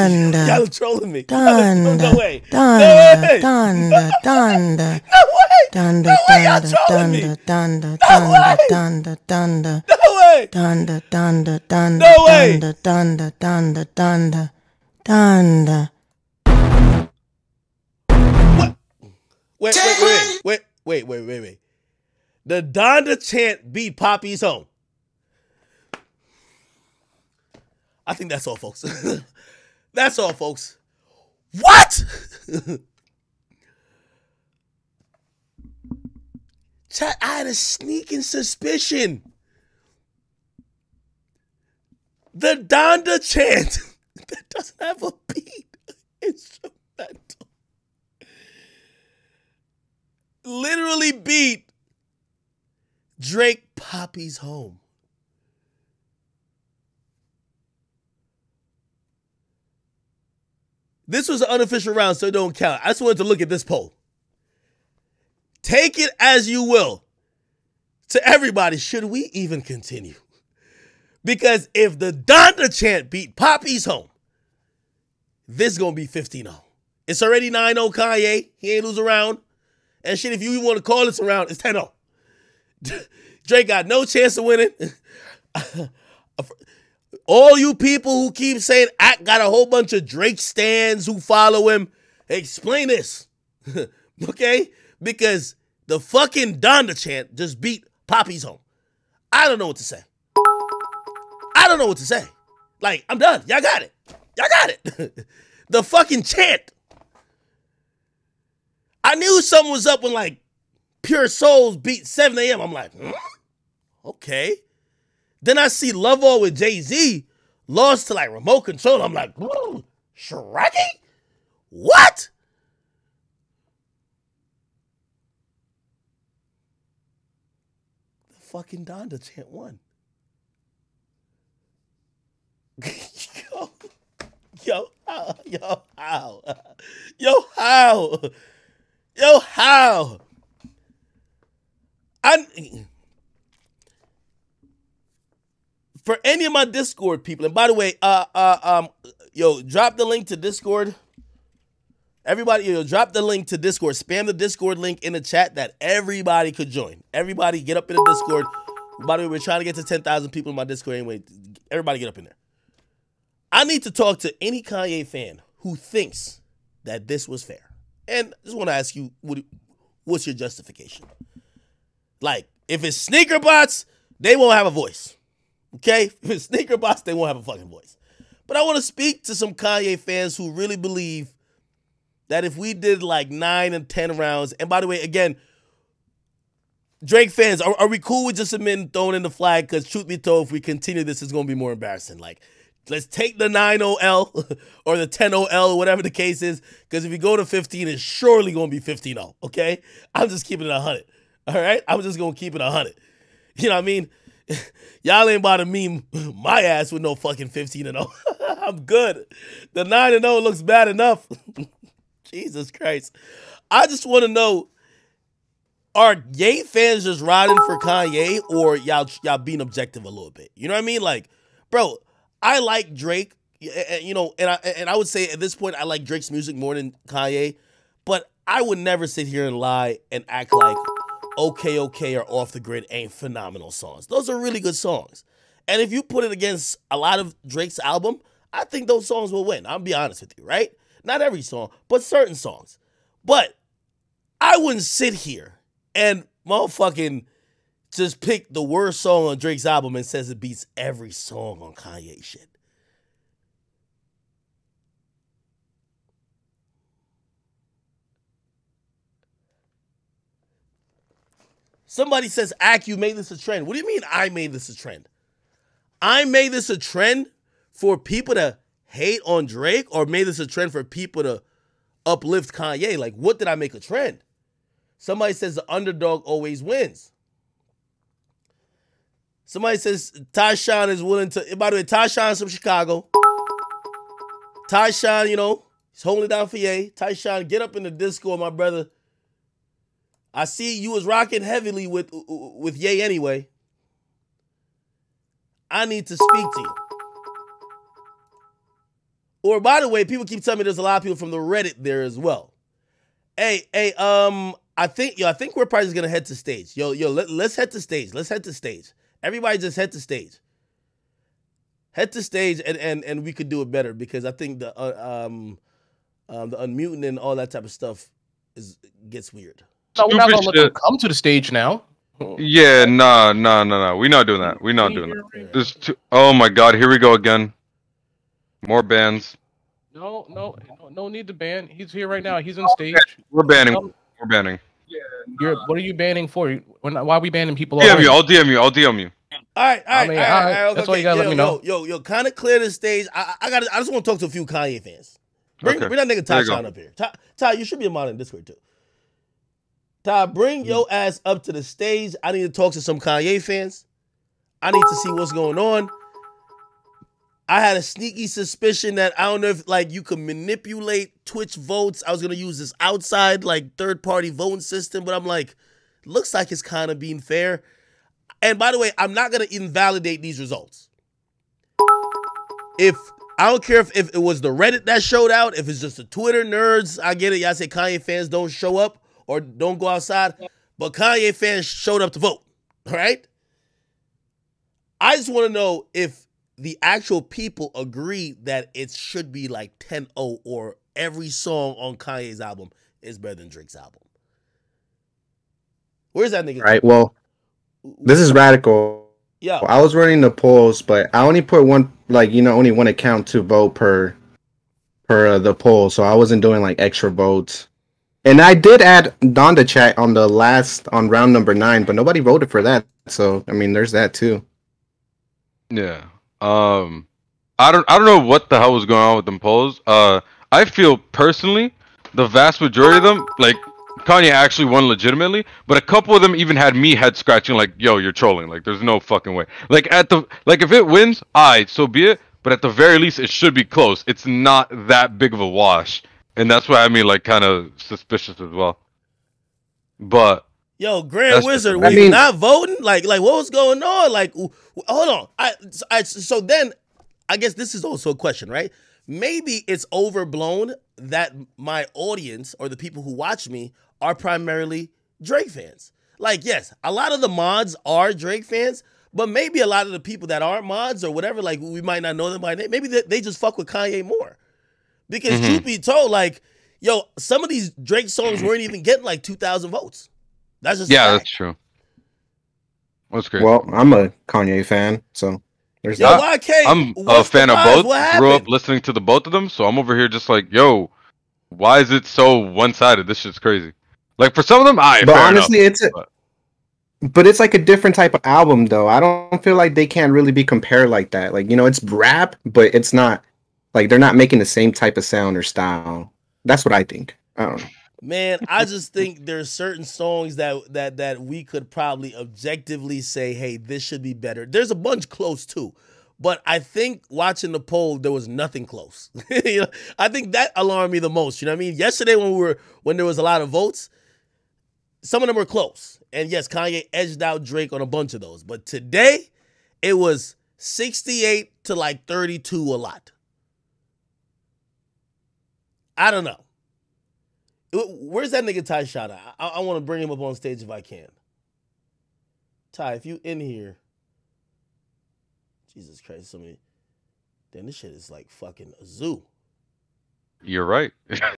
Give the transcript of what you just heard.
Donda. Y'all are trolling me. Donda. No way. Donda. Donda. Donda. No way. Donda. No way. Y'all trolling me. Donda. Donda. Donda. Donda. No way. Donda. Donda. Donda. No way. Donda. Donda. Donda. Donda. Donda. Wait, wait, wait, wait, wait, wait, wait, wait. The Donda chant beat Papi's home. I think that's all, folks. that's all, folks. What? Chat, I had a sneaking suspicion. The Donda chant that doesn't have a beat instrumental literally beat Drake Papi's home. This was an unofficial round, so it don't count. I just wanted to look at this poll. Take it as you will. To everybody, should we even continue? Because if the Donda chant beat Papi's home, this is gonna be 15-0. It's already 9-0 Kanye. He ain't lose a round. And shit, if you even want to call this around, it's 10 0. Drake got no chance of winning. All you people who keep saying I got a whole bunch of Drake stands who follow him, explain this. okay? Because the fucking Donda chant just beat Papi's home. I don't know what to say. I don't know what to say. Like, I'm done. Y'all got it. Y'all got it. the fucking chant I knew something was up when like Pure Souls beat 7 a.m. I'm like, hmm? okay. Then I see Love All with Jay Z lost to like remote control. I'm like, Shrek? What? The fucking Donda chant won. yo, yo, how, yo, how, yo, how? Yo, how? I for any of my Discord people, and by the way, uh uh um yo, drop the link to Discord. Everybody, yo, drop the link to Discord. Spam the Discord link in the chat that everybody could join. Everybody get up in the Discord. By the way, we're trying to get to 10,000 people in my Discord anyway. Everybody get up in there. I need to talk to any Kanye fan who thinks that this was fair. And I just want to ask you, what, what's your justification? Like, if it's sneaker bots, they won't have a voice. Okay? If it's sneaker bots, they won't have a fucking voice. But I want to speak to some Kanye fans who really believe that if we did like nine and 10 rounds, and by the way, again, Drake fans, are, are we cool with just a admitting throwing in the flag? Because truth be told, if we continue this, it's going to be more embarrassing. Like, Let's take the 9-0L or the 10-0L or whatever the case is. Because if you go to 15, it's surely going to be 15-0. Okay? I'm just keeping it 100. All right? I'm just going to keep it 100. You know what I mean? Y'all ain't about to meme my ass with no fucking 15 and 0. I'm good. The 9 and 0 looks bad enough. Jesus Christ. I just want to know are Ye fans just riding for Kanye or y'all y'all being objective a little bit? You know what I mean? Like, bro, I like Drake, you know, and I and I would say at this point I like Drake's music more than Kanye, but I would never sit here and lie and act like OK OK or Off the Grid ain't phenomenal songs. Those are really good songs. And if you put it against a lot of Drake's album, I think those songs will win. I'll be honest with you, right? Not every song, but certain songs. But I wouldn't sit here and motherfucking just pick the worst song on Drake's album and says it beats every song on Kanye shit. Somebody says, Ack, you made this a trend. What do you mean I made this a trend? I made this a trend for people to hate on Drake or made this a trend for people to uplift Kanye? Like, what did I make a trend? Somebody says the underdog always wins. Somebody says Tyshawn is willing to. By the way, Tyshawn's from Chicago. Tyshawn, you know, he's holding down for Ye. Tyshawn, get up in the Discord, my brother. I see you was rocking heavily with with Ye anyway. I need to speak to you. Or by the way, people keep telling me there's a lot of people from the Reddit there as well. Hey, hey, um, I think yo, I think we're probably just gonna head to stage. Yo, yo, let, let's head to stage. Let's head to stage. Everybody just head to stage. Head to stage and and and we could do it better because I think the uh, um um the unmuting and all that type of stuff is gets weird. No, we're not gonna let them come to the stage now. Yeah, nah, nah, nah, nah. We're not doing that. We're not doing that. There's two, oh my god, here we go again. More bands. No, no, no, no need to ban. He's here right now. He's on stage. We're banning. We're banning. You're, what are you banning for? We're not, why are we banning people? DM already? you. I'll DM you. I'll DM you. All right, all I right, mean, all right, all right. all right, That's why okay, you gotta let me know. Yo, yo, yo, kind of clear the stage. I, I got. I just want to talk to a few Kanye fans. Bring, Okay. bring that nigga There Ty. Sean up here. Ty, Ty, you should be a mod in Discord too. Ty, bring your ass up to the stage. I need to talk to some Kanye fans. I need to see what's going on. I had a sneaky suspicion that I don't know if like you could manipulate Twitch votes. I was gonna use this outside like third party voting system, but I'm like, looks like it's kind of being fair. And by the way, I'm not gonna invalidate these results. If I don't care if, if it was the Reddit that showed out, if it's just the Twitter nerds, I get it. Y'all say Kanye fans don't show up or don't go outside, but Kanye fans showed up to vote. All right. I just want to know if the actual people agree that it should be like 10 0 or every song on Kanye's album is better than Drake's album. Where's that nigga? Right. Well, this is radical. Yeah. I was running the polls, but I only put one, like you know, only one account to vote per per uh, the poll, so I wasn't doing like extra votes. And I did add Donda chat on the last on round number nine, but nobody voted for that. So I mean, there's that too. Yeah. Um, I don't. I don't know what the hell was going on with them polls. Uh, I feel personally, the vast majority of them, like Kanye, actually won legitimately. But a couple of them even had me head scratching, like, "Yo, you're trolling." Like, there's no fucking way. Like at the like, if it wins, I so be it. But at the very least, it should be close. It's not that big of a wash, and that's why I mean, like, kind of suspicious as well. But Yo, Grand Wizard, were I you not voting? Like, like what was going on? Like, hold on. I, I, so then, I guess this is also a question, right? Maybe it's overblown that my audience or the people who watch me are primarily Drake fans. Like, yes, a lot of the mods are Drake fans, but maybe a lot of the people that aren't mods or whatever, like we might not know them by name. Maybe they, they just fuck with Kanye more. Because Mhm. truth be told, like, yo, some of these Drake songs weren't even getting like two thousand votes. That's just yeah, that's true. That's great. Well, I'm a Kanye fan, so there's Yo, that. YK, I'm a fan of both. What Grew up listening to the both of them, so I'm over here just like, yo, why is it so one sided? This shit's crazy. Like for some of them, I. but honestly, it's a, but- but it's like a different type of album, though. I don't feel like they can't really be compared like that. Like you know, it's rap, but it's not like they're not making the same type of sound or style. That's what I think. I don't know. Man, I just think there's certain songs that that that we could probably objectively say, hey, this should be better. There's a bunch close too. But I think watching the poll, there was nothing close. you know, I think that alarmed me the most. You know what I mean? Yesterday when we were when there was a lot of votes, some of them were close. And yes, Kanye edged out Drake on a bunch of those. But today, it was 68 to like 32 a lot. I don't know. Where's that nigga Ty Shot? I, I want to bring him up on stage if I can. Ty, if you in here, Jesus Christ, so many. then this shit is like fucking a zoo. You're right.